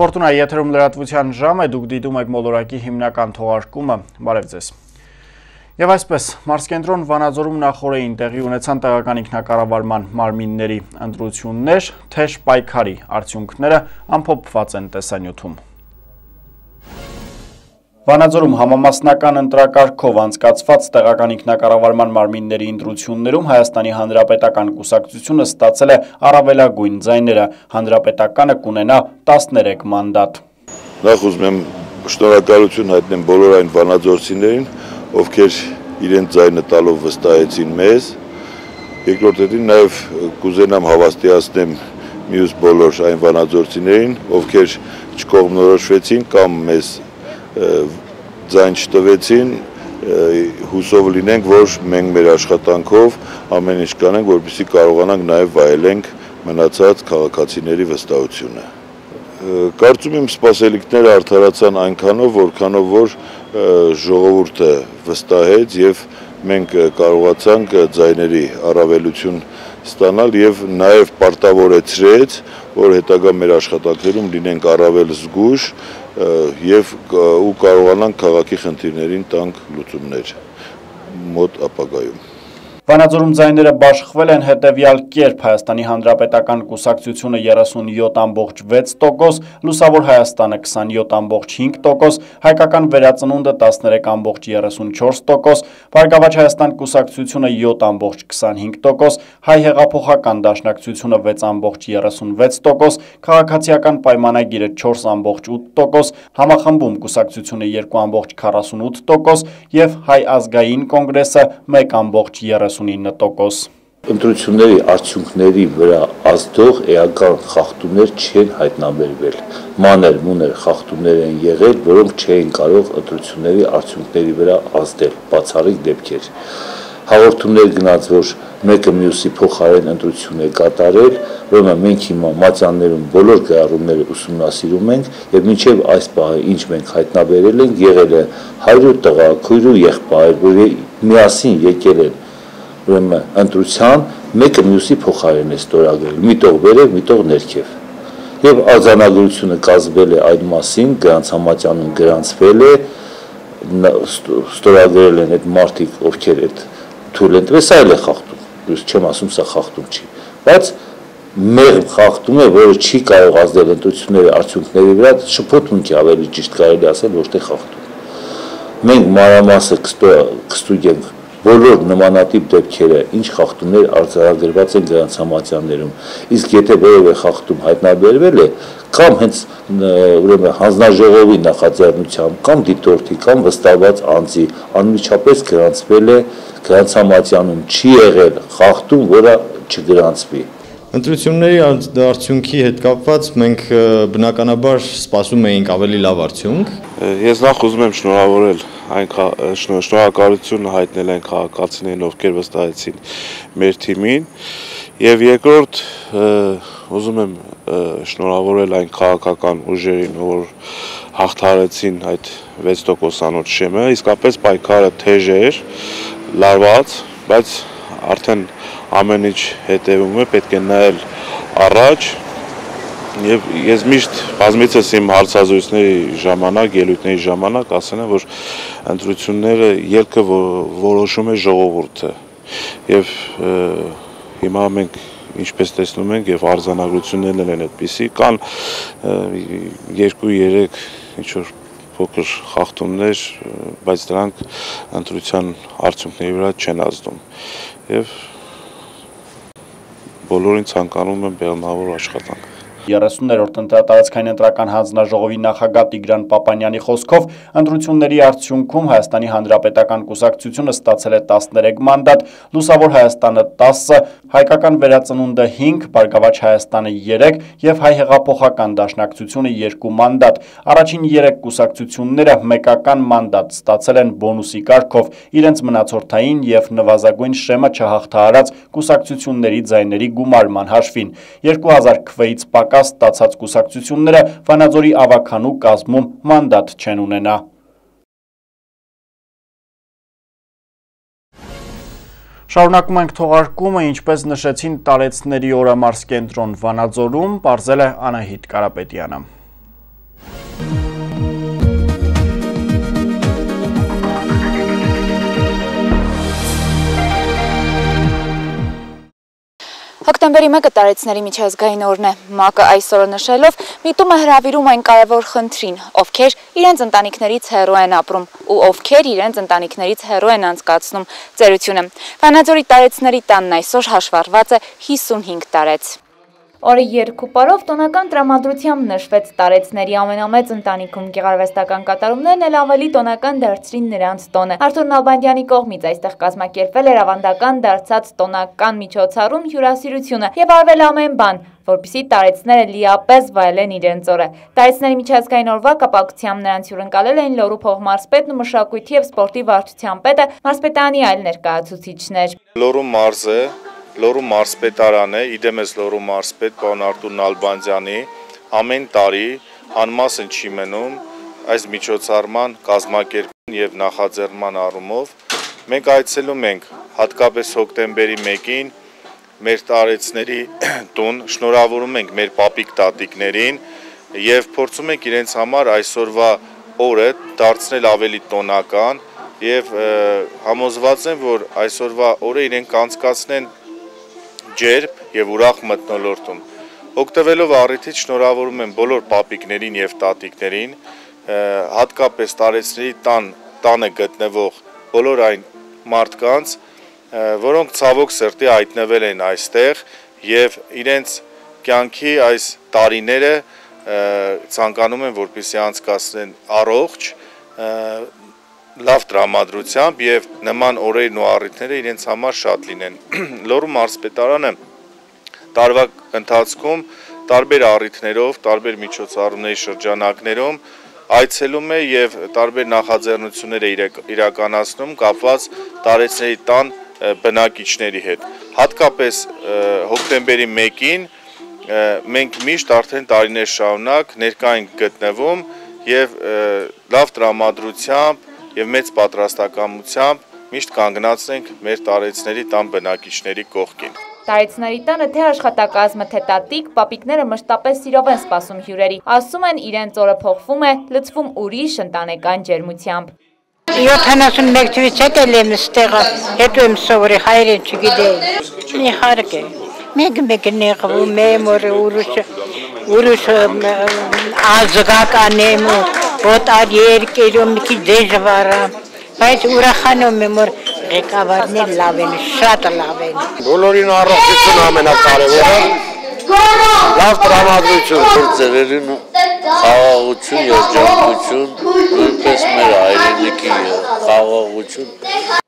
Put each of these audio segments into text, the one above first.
Ֆորտունայի եթերում լրատվության ժամ է, դուք դիտում եք մոլորակի հիմնական թողարկումը, բարև ձեզ։ Եվ այսպես, Մարսկենտրոն Վանաձորում նախորեին տեղի ունեցան տեղական ինքնակառավարման մարմինների ընտրություններ, թեժ պայքարի արդյունքները ամփոփված են տեսանյութում։ Վանաձորում համամասնական ընտրակարգով անցկացված տեղական ինքնակառավարման մարմինների ընտրություններում Հայաստանի Հանրապետական կուսակցությունը ստացել է առավելագույն ձայները, հանրապետականը կունենա 13 մանդատ։ Նախ ուզում եմ շնորհակալություն հայտնեմ բոլոր այն վանաձորցիներին, ովքեր իրենց ձայնը տալով վստահեցին մեզ։ Երկրորդին նաև կուզենամ հավաստիացնեմ մյուս բոլոր այն վանաձորցիներին, ովքեր չկողմնորոշվեցին կամ մեզ ձայն չտվեցին, հուսով լինենք, որ մենք մեր աշխատանքով ամեն ինչ կանենք, որպեսզի կարողանանք նաև վայելենք մնացած քաղաքացիների վստահությունը։ Կարծում եմ սպասելիքները արդարացան այնքանով, որքանով որ ժողովուրդը վստահեց եւ մենք կարողացանք ձայների առավելություն ստանալ եւ նաեւ պարտավորեցրեց, որ հետագա մեր աշխատանքներում լինենք առավել զգույշ եւ ու կարողանանք քաղաքի խնդիրներին տանք լուծումներ մոտ ապագայում Վանաձորում ձայները բաշխվել են հետևյալ կերպ Հայաստանի Հանրապետական կուսակցությունը 37.6%, Լուսավոր Հայաստանը 27.5%, Հայկական վերածնունդը 13.34%, Բարգավաճ Հայաստան կուսակցությունը 7.25%, Հայ հեղափոխական դաշնակցությունը 6.36%, Քաղաքացիական պայմանագիրը 4.8%, Համախմբում կուսակցությունը 2.48% եւ Հայ ազգային կոնգրեսը 1.30 39%։ Ընտրությունների արդյունքների վրա ազդող էական խախտումներ չեն հայտնաբերվել։ Մանր մուներ խախտումներ են եղել, որոնք չէին կարող ընտրությունների արդյունքների վրա ազդել, բացառիկ դեպքեր։ Հաղորդումներ գնաց, որ մեկը մյուսի փոխարեն ընտրություն է կատարել, ուրեմն մենք հիմա մատյաններում բոլոր գարումները ուսումնասիրում ենք եւ մինչեւ այս պահը ինչ մենք հայտնաբերել ենք, եղել է 100 տղա, քույր ու եղբայր, որ միասին եկել են ուրեմն ընտրության մեկը մյուսի փոխարեն է ստորագրել, միտող վերև, միտող ներքև։ Եվ արձանագրությունը կազմվել է այդ մասին, գրանցամատյանում գրանցվել է, ստորագրել են այդ մարդիկ, ովքեր այդ թույլ են տվել, սա էլ է խախտում։ Ես չեմ ասում սա խախտում չի, բայց մեղմ խախտում է, որը չի կարող ազդել ընտրությունների արդյունքների վրա, շփոթմունքի ավելի ճիշտ կարելի ասել, ոչ թե խախտում։ Մենք մանրամասը կստուգենք բոլոր նմանատիպ դեպքերը, ինչ խախտումներ արձանագրված են գրանցամատյաններում։ Իսկ եթե որևէ խախտում հայտնաբերվել է, կամ հենց ուրեմն հանձնաժողովի նախաձեռնությամբ կամ դիտորդի կամ վստահված անձի անմիջապես գրանցվել է գրանցամատյանում չի եղել խախտում, որը չգրանցվի։ Ընտրությունների արդյունքի հետ կապված մենք բնականաբար սպասում էինք ավելի լավ արդյունք։ Ես նախ ուզում եմ շնորհավորել այն շնորհակալություն հայտնել այն քաղաքացիներին, ովքեր վստահեցին մեր թիմին, եւ երկրորդ ուզում եմ շնորհավորել այն քաղաքական ուժերին, որ հաղթարեցին այդ 6%-անոց շեմը, իսկապես պայքարը թեժ էր, լարված, բայց արդեն ամեն ինչ հետևում է, պետք է նայել առաջ եւ ես միշտ բազմիցս իմ հարցազրույցների ժամանակ, ելույթների ժամանակ ասել եմ, որ ընտրությունները ելքը որոշում է ժողովուրդը։ Եվ հիմա մենք ինչպես տեսնում ենք եւ արձանագրություններն են այդպիսի կան 2-3 ինչ որ փոքր խախտումներ, բայց դրանք ընտրության արդյունքների վրա չեն ազդում։ Եվ բոլորին ցանկանում եմ բեղմնավոր աշխատանք։ 30-րդ ընտրատարածքային ընտրական հանձնաժողովի նախագահ Տիգրան Պապանյանի խոսքով ընտրությունների արդյունքում Հայաստանի Հանրապետական կուսակցությունը ստացել է 13 մանդատ, Լուսավոր Հայաստանը 10, Հայկական վերածնունդը 5, Բարգավաճ Հայաստանը 3 եւ Հայ հեղափոխական դաշնակցությունը 2 մանդատ։ Առաջին 3 կուսակցությունները մեկական մանդատ ստացել են բոնուսի կարգով իրենց մնացորդային եւ նվազագույն շեմը չհաղթահարած կուսակցությունների ձայների գումարման հաշվին։ 2000 քվեից պակաս պակաս ստացած կուսակցությունները Վանաձորի ավականու կազմում մանդատ չեն ունենա։ Շարունակում ենք թողարկումը, ինչպես նշեցին տարեցների օրամարս կենտրոն Վանաձորում, պարզել է Անահիտ Կարապետյանը։ Հոկտեմբերի 1-ը տարեցների միջազգային օրն է։ ՄԱԿ-ը այսօրը նշելով միտումը հրավիրում այն կարևոր խնդրին, ովքեր իրենց ընտանիքներից հեռու են ապրում ու ովքեր իրենց ընտանիքներից հեռու են անցկացնում ծերությունը։ Վանաձորի տարեցների տանն այսօր հաշվառված է 55 տարեց։ Օրը երկու պարով տոնական տրամադրությամբ նշվեց տարեցների ամենամեծ ընտանիքում գեղարվեստական կատարումներն էլ ավելի տոնական դարձրին նրանց տոնը։ Արթուր Նալբանդյանի կողմից այստեղ կազմակերպվել էր ավանդական դարձած տոնական միջոցառում հյուրասիրությունը եւ արվել ամեն բան, որպիսի տարեցները լիապես վայելեն իրենց օրը։ Տարեցների միջազգային օրվա կապակցությամբ նրանց հյուրընկալել էին Լոռու փողմարզպետն ու մշակույթի եւ սպորտի վարչության պետը, մարզպետանի այլ ներկայացուցիչներ։ Լոռու մարզը Լոռու մարզպետարանը, իդեմես Լոռու մարզպետ պարոն Արտուր Նալբանդյանի ամեն տարի անմասն չի մնում այս միջոցառման կազմակերպման եւ նախաձեռնման առումով մենք այցելում ենք հատկապես հոկտեմբերի 1-ին մեր տարեցների տուն շնորհավորում ենք մեր պապիկ տատիկներին եւ փորձում ենք իրենց համար այսօրվա օրը դարձնել ավելի տոնական եւ համոզված եմ որ այսօրվա օրը իրենք կանցկացնեն ջերբ եւ ուրախ մտնոլորտում։ Օգտվելով առիթից շնորհավորում եմ բոլոր պապիկներին եւ տատիկներին, հատկապես տարեցների տան տանը գտնվող բոլոր այն մարդկանց, որոնք ցավոք սրտի հայտնվել են այստեղ եւ իրենց կյանքի այս տարիները ցանկանում են որպեսի անցկացնեն առողջ լավ տրամադրությամբ եւ նման օրերն ու առիթները իրենց համար շատ լինեն։ Լոռու մարզպետարանը տարվա ընթացքում տարբեր առիթներով, տարբեր միջոցառումների շրջանակներում այցելում է եւ տարբեր նախաձեռնություններ է իրականացնում կապված տարեցների տան բնակիչների հետ։ Հատկապես հոկտեմբերի 1-ին մենք միշտ արդեն տարիներ շարունակ ներկա ենք գտնվում եւ լավ տրամադրությամբ եւ մեծ պատրաստակամությամբ միշտ կանգնացնենք մեր տարեցների տան բնակիչների կողքին։ Տարեցների տանը թե աշխատակազմը, թե տատիկ, պապիկները մշտապես սիրով են սպասում հյուրերի։ Ասում են իրենց օրը փոխվում է, լծվում ուրիշ ընտանեկան ջերմությամբ։ 71 թվից հետ էլ եմ ստեղը, հետո եմ սովորի հայրեն չգիտեի։ Իհարկե, մեկ-մեկ նեղվում եմ, որը ուրիշը ուրիշ ազգական եմ ու օտար երկերում մի քիչ դժվար է, բայց ուրախանում եմ որ ղեկավարներ լավ են, շատ լավ են։ Բոլորին առողջություն ամենակարևորը։ Լավ տրամադրություն ծերերին խաղաղություն, երջանկություն, նույնպես մեր հայրենիքի խաղաղություն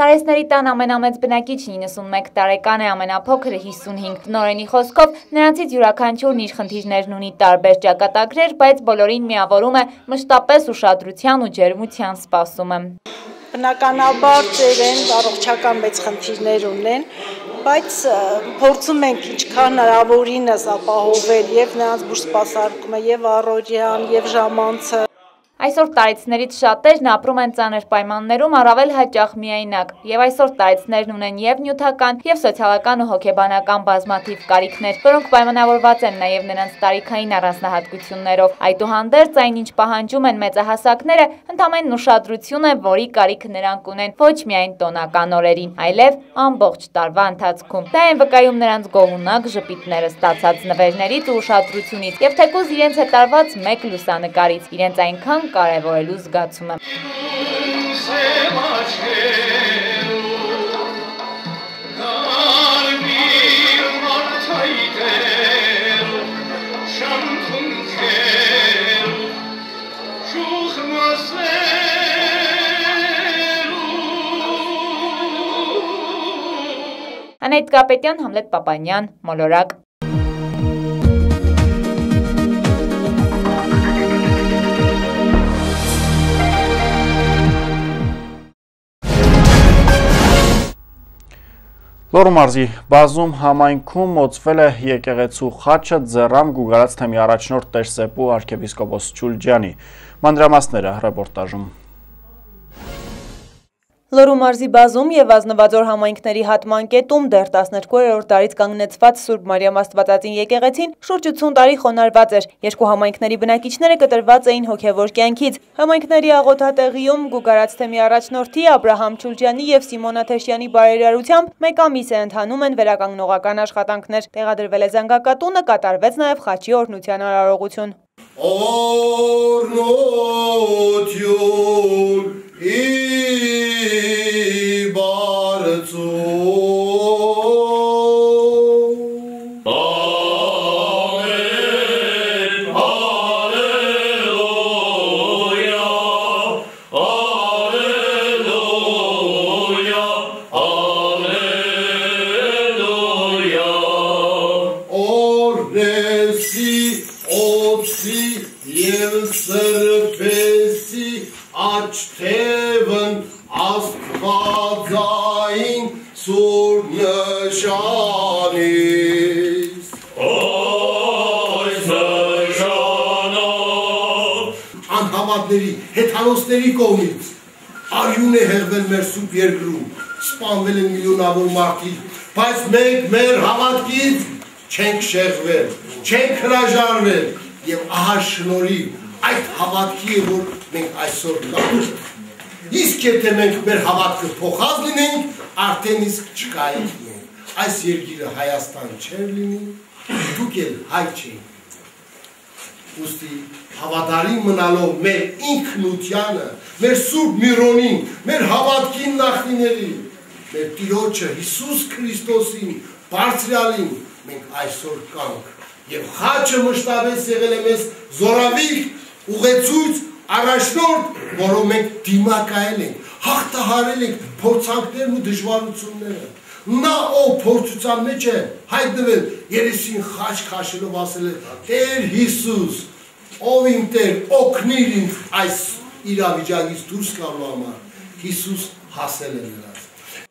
Տարեսների տան ամենամեծ բնակիչն 91 տարեկան է, ամենափոքրը 55 տնորենի խոսքով, նրանցից յուրաքանչյուրն իր խնդիրներն ունի տարբեր ճակատագրեր, բայց բոլորին միավորում է մշտապես ուշադրության ու ջերմության սպասումը։ Բնականաբար ծերեն առողջական մեծ խնդիրներ ունեն, բայց փորձում ենք ինչքան հնարավորինս ապահովել եւ նրանց բուժ սպասարկումը եւ առօրյան եւ ժամանցը Այսօր տարիցներից շատերն ապրում են ծանր պայմաններում առավել հաճախ միայնակ, եւ այսօր տարիցներն ունեն եւ նյութական, եւ սոցիալական ու հոգեբանական բազմաթիվ կարիքներ, որոնք պայմանավորված են նաեւ նրանց տարիքային առանձնահատկություններով։ Այդուհանդերձ այն ինչ պահանջում են մեծահասակները, ընդամենն ուշադրություն է, որի կարիքը նրանք ունեն ոչ միայն տոնական օրերին, այլև ամբողջ տարվա ընթացքում։ Դա են վկայում նրանց գողունակ ժպիտները ստացած նվերներից ու ուշադրությունից, եւ թեկուզ իրենց հետարված մեկ լուսանկարից, իրենց այնքան կարևորելու զգացումը։ Անետ Կապետյան, Համլետ Պապանյան, Մոլորակ Լոռու մարզի բազում համայնքում մոծվել է եկեղեցու խաչը ձեռամ գուգարած թեմի առաջնորդ Տերսեպու արքեպիսկոպոս Չուլջյանի։ Մանրամասները ռեպորտաժում։ Լոռու մարզի բազում եւ Ազնվաձոր համայնքների հատման կետում դեռ 12-րդ դարից կանգնեցված Սուրբ Մարիամ Աստվածածին եկեղեցին շուրջ 80 տարի խոնարհված էր։ Երկու համայնքների բնակիչները կտրված էին հոգևոր կյանքից։ Համայնքների աղոթատեղիում Գուգարաց թեմի առաջնորդի Աբ รา համ Չուլջյանի եւ Սիմոնա Թեշյանի բարերարությամբ մեկ ամիս է ընթանում են վերականգնողական աշխատանքներ։ Տեղադրվել է զանգակատունը, կատարվեց նաեւ խաչի օրհնության արարողություն։ Օրնություն անհավատների, հեթանոսների կողմից արյուն է հեղվել մեր սուպ երկրում, սպանվել են միլիոնավոր մարդիկ, բայց մենք մեր հավատքից չենք շեղվել, չենք հրաժարվել եւ ահա շնորի այդ հավատքի է որ մենք այսօր կապում Իսկ եթե մենք մեր հավատքը փոխած լինենք, արդեն իսկ չկայենք մենք։ Այս երկիրը Հայաստան չէր լինի, դուք էլ հայ չէիք ուստի հավատարիմ մնալով մեր ինքնությանը, մեր Սուրբ Միրոնին, մեր հավատքին նախնիներին, մեր Տիրոջը Հիսուս Քրիստոսին, Բարձրալին մենք այսօր կանք եւ խաչը մշտապես եղել է մեզ զորավիք ուղեցույց առաջնորդ, որով մենք դիմակայել ենք, հաղթահարել ենք փորձանքներն ու դժվարությունները նա ով փորձության մեջ է հայտնվել երեսին խաչ քաշելով ասել է Տեր Հիսուս ով իմ Տեր օգնիր ինձ այս իրավիճակից դուրս գալու համար Հիսուս հասել է նրանց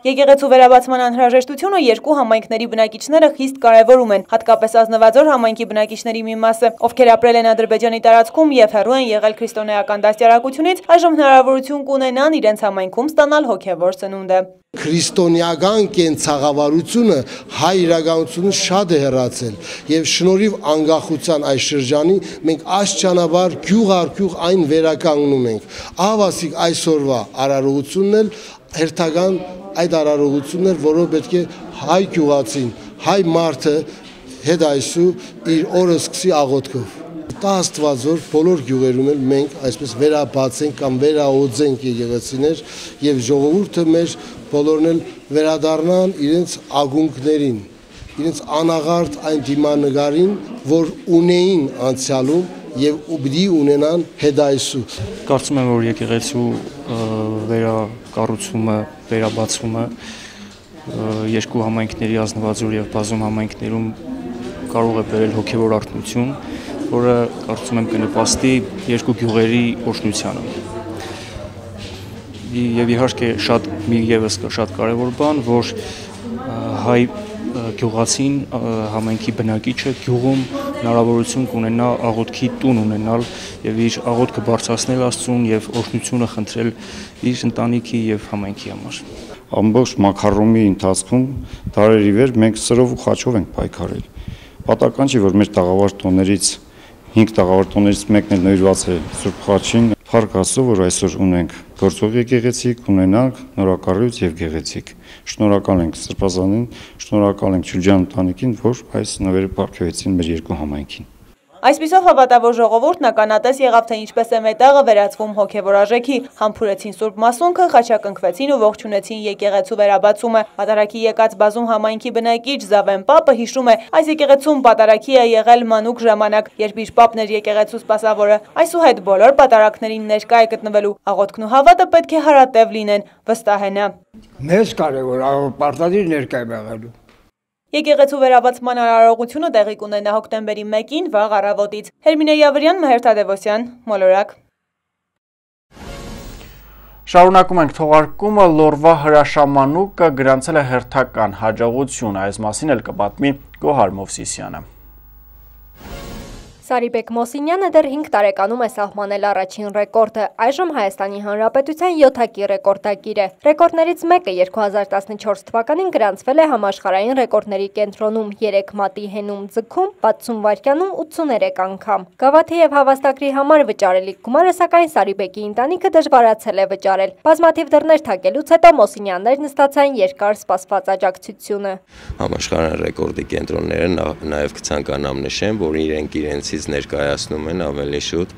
Եկեղեցու վերաբացման անհրաժեշտությունը երկու համայնքների բնակիչները խիստ կարևորում են, հատկապես Ազնվաձոր համայնքի բնակիչների մի մասը, ովքեր ապրել են Ադրբեջանի տարածքում եւ հեռու են եղել քրիստոնեական դաստիարակությունից, այժմ հնարավորություն կունենան իրենց համայնքում ստանալ հոգեվոր սնունդը քրիստոնեական կենցաղավարությունը հայ իրականությունը շատ է հեռացել եւ շնորհիվ անկախության այս շրջանի մենք աշճանաբար գյուղ առ գյուղ այն վերականգնում ենք ահավասիկ այսօրվա արարողությունն էլ հերթական այդ արարողությունն էր որով պետք է հայ գյուղացին հայ մարդը հետ այսու իր օրը սկսի աղոթքով տա Աստված որ բոլոր գյուղերում էլ մենք այսպես վերաբացենք կամ վերաօձենք եկեղեցիներ եւ ժողովուրդը մեր բոլորն էլ վերադառնան իրենց ագունքներին, իրենց անաղարտ այն դիմանագարին, որ ունեին անցյալում եւ ուբդի ունենան հետայսու։ Կարծում եմ, որ եկեղեցու վերակառուցումը, վերաբացումը երկու համայնքների ազնվազոր եւ բազում համայնքներում կարող է բերել հոգեվոր արտնություն, որը կարծում եմ կնպաստի երկու գյուղերի օշնությանը եւ իհարկե շատ մի եւս շատ կարեւոր բան, որ հայ գյուղացին համայնքի բնակիչը գյուղում հնարավորություն կունենա աղոթքի տուն ունենալ եւ իր աղոթքը բարձրացնել Աստծուն եւ օրհնությունը խնդրել իր ընտանիքի եւ համայնքի համար։ Ամբողջ մակարոմի ընթացքում դարերի վեր մենք սրով ու խաչով ենք պայքարել։ Պատական չի, որ մեր տաղավար տոներից 5 տաղավար տոներից մեկն էլ նվիրված է Սուրբ Խաչին, Փառք Աստծո, որ այսօր ունենք գործող եկեղեցիկ, ունենանք նորակառույց եւ գեղեցիկ։ Շնորհակալ ենք Սրբազանին, շնորհակալ ենք Ջուրջան ընտանիքին, որ այս նվերը ապարգևեցին մեր երկու համայնքին։ Այսպիսով հավատավոր ժողովուրդն ականատես եղավ, թե ինչպես է մետաղը վերածվում հոգևոր արժեքի, համբուրեցին Սուրբ Մասունքը, խաչակնքվեցին ու ողջունեցին եկեղեցու վերաբացումը։ Պատարակի եկած բազում համայնքի բնակիչ Զավեն Պապը հիշում է, այս եկեղեցում պատարակի է եղել մանուկ ժամանակ, երբ իր պապն էր եկեղեցու սպասավորը։ Այսուհետ բոլոր պատարակներին ներկա է գտնվելու աղոթքն ու հավատը պետք է հարատև լինեն, վստահ է նա։ Մեզ կարևոր պարտադիր ներկա է եղելու։ Եկեղեցու վերաբացման արարողությունը տեղի կունենա հոկտեմբերի 1-ին վաղ առավոտից։ Հերմինե Յավրյան, Մհեր Թադևոսյան, Մոլորակ։ Շարունակում ենք թողարկումը լորվա հրաշամանուկը գրանցել է հերթական հաջողություն, այս մասին էլ կպատմի Գոհար Մովսիսյանը։ Սարիբեկ Մոսինյանը դեռ 5 տարեկանում է սահմանել առաջին ռեկորդը, այժմ Հայաստանի Հանրապետության 7-ակի ռեկորդակիր է։ Ռեկորդներից մեկը 2014 թվականին գրանցվել է համաշխարհային ռեկորդների կենտրոնում 3 մատի հենում ձգքում 60 վայրկյանում 83 անգամ։ Գավաթի եւ հավաստագրի համար վճարելիք գումարը սակայն Սարիբեկի ընտանիքը դժվարացել է վճարել։ Բազմաթիվ դռներ թակելուց հետո Մոսինյաններն ստացան երկար սպասված աջակցությունը։ Համաշխարհային ռեկորդի կենտրոնները նաեւ կցանկանամ նշեմ, որ իրենք իրենցից ներկայացնում են ավելի շուտ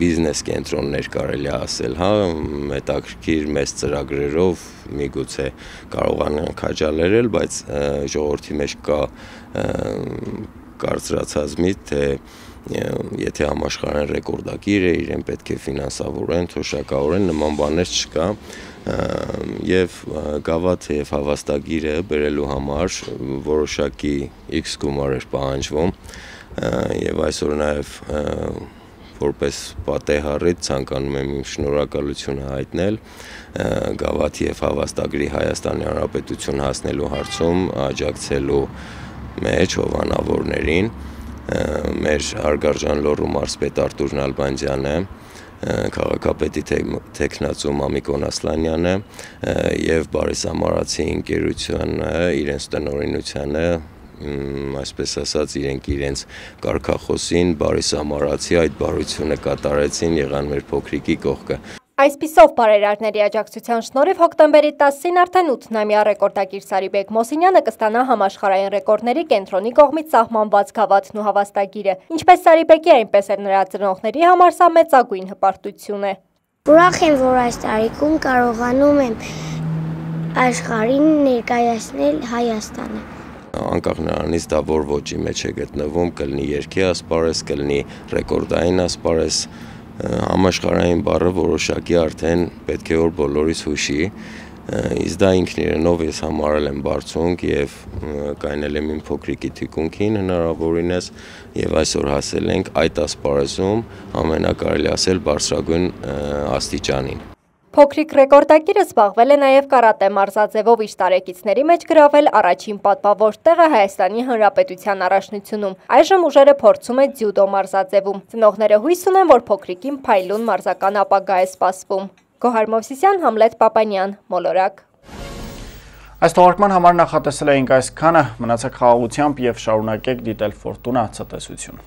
բիզնես կենտրոններ կարելի ասել, հա, մետաքրքիր մեծ ծրագրերով միգուցե կարողանան քաջալերել, բայց ժողովրդի մեջ կա կարծրացած միտ, թե եթե համաշխարհային ռեկորդակիր է, իրեն պետք է ֆինանսավորեն, թոշակավորեն, նման բաներ չկա եւ գավաթը եւ հավաստագիրը բերելու համար որոշակի X գումար էր պահանջվում եւ այսօր նաեւ որպես պատեհառիթ ցանկանում եմ իմ շնորհակալությունը հայտնել գավաթի եւ հավաստագրի Հայաստանի Հանրապետություն հասնելու հարցում աջակցելու մեջ հովանավորներին մեր հարգարժան լոռու մարզպետ Արտուր Նալբանդյանը քաղաքապետի տեխնացու Մամիկոն Ասլանյանը եւ Բարիս Ամարացի ընկերությունը իրենց տնօրինությանը այսպես ասած իրենք իրենց կարկախոսին Բարիս Ամարացի այդ բարությունը կատարեցին եղան մեր փոքրիկի կողքը Այսպիսով բարերարների աջակցության շնորհիվ հոկտեմբերի 10-ին արդեն 8-նամյա ռեկորդակիր Սարիբեկ Մոսինյանը կստանա համաշխարհային ռեկորդների կենտրոնի կողմից սահմանված գավաթն ու հավաստագիրը։ Ինչպես Սարիբեկի, այնպես էլ նրա ծնողների համար սա մեծագույն հպարտություն է։ Ուրախ եմ, որ այս տարիքում կարողանում եմ աշխարհին ներկայացնել Հայաստանը անկախ նրանից դա որ ոչի մեջ է գտնվում, կլինի երկի ասպարես, կլինի ռեկորդային ասպարես, համաշխարհային բառը որոշակի արդեն պետք է որ բոլորիս հուշի իսկ դա ինքն իրենով ես համարել եմ բարձունք եւ կայնել եմ իմ փոքրիկի թիկունքին հնարավորինս եւ այսօր հասել ենք այդ ասպարեզում ամենակարելի ասել բարձրագույն աստիճանին Փոքրիկ ռեկորդակիրը զբաղվել է նաև կարատե մարզաձևով իր տարեկիցների մեջ գրավել առաջին պատվավոր տեղը Հայաստանի Հանրապետության առաջնությունում։ Այժմ ուժերը փորձում է ձյուդո մարզաձևում։ Ծնողները հույս ունեն, որ փոքրիկին փայլուն մարզական ապագա է սպասվում։ Գոհար Մովսիսյան, Համլետ Պապանյան, Մոլորակ։ Այս թողարկման համար նախատեսել էինք այսքանը, մնացեք խաղաղությամբ եւ շարունակեք դիտել Ֆորտունա ցտեսություն։